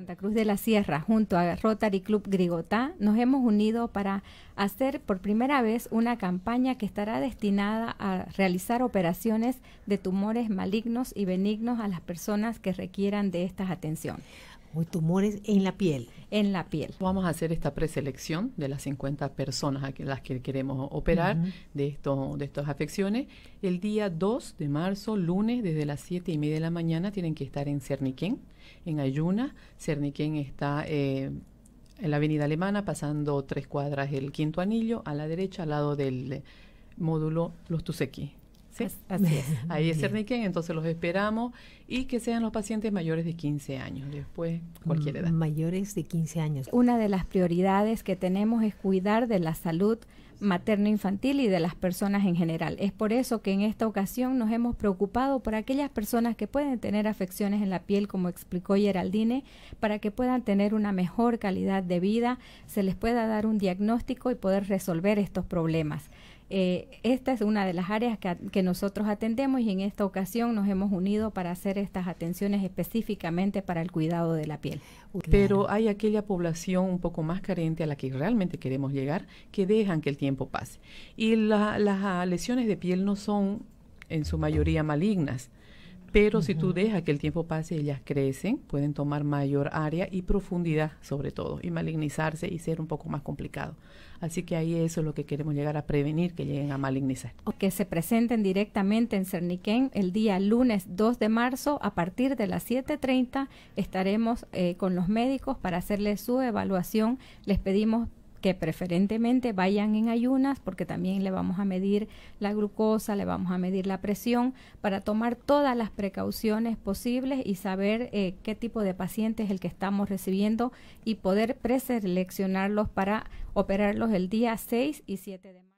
Santa Cruz de la Sierra, junto a Rotary Club Grigotá, nos hemos unido para hacer por primera vez una campaña que estará destinada a realizar operaciones de tumores malignos y benignos a las personas que requieran de estas atenciones. tumores en la piel. En la piel. Vamos a hacer esta preselección de las 50 personas a las que queremos operar de, esto, de estas afecciones. El día 2 de marzo, lunes, desde las 7 y media de la mañana, tienen que estar en Cerniquén en Ayuna. Cerniquén está eh, en la avenida alemana, pasando tres cuadras el quinto anillo, a la derecha, al lado del eh, módulo Los Tusequi. ¿Sí? Así es. Ahí es Cerniquén, entonces los esperamos y que sean los pacientes mayores de 15 años, después cualquier edad. Mayores de 15 años. Una de las prioridades que tenemos es cuidar de la salud materno-infantil y de las personas en general. Es por eso que en esta ocasión nos hemos preocupado por aquellas personas que pueden tener afecciones en la piel, como explicó Geraldine, para que puedan tener una mejor calidad de vida, se les pueda dar un diagnóstico y poder resolver estos problemas. Eh, esta es una de las áreas que, nosotros atendemos y en esta ocasión nos hemos unido para hacer estas atenciones específicamente para el cuidado de la piel. Pero hay aquella población un poco más carente a la que realmente queremos llegar que dejan que el tiempo pase. Y las lesiones de piel no son en su mayoría malignas. Pero si tú dejas que el tiempo pase, ellas crecen, pueden tomar mayor área y profundidad sobre todo, y malignizarse y ser un poco más complicado. Así que ahí eso es lo que queremos llegar a prevenir, que lleguen a malignizar. Que se presenten directamente en Cerniquén el día lunes 2 de marzo a partir de las 7.30 estaremos eh, con los médicos para hacerles su evaluación. Les pedimos que preferentemente vayan en ayunas porque también le vamos a medir la glucosa, le vamos a medir la presión para tomar todas las precauciones posibles y saber eh, qué tipo de paciente es el que estamos recibiendo y poder preseleccionarlos para operarlos el día 6 y 7 de.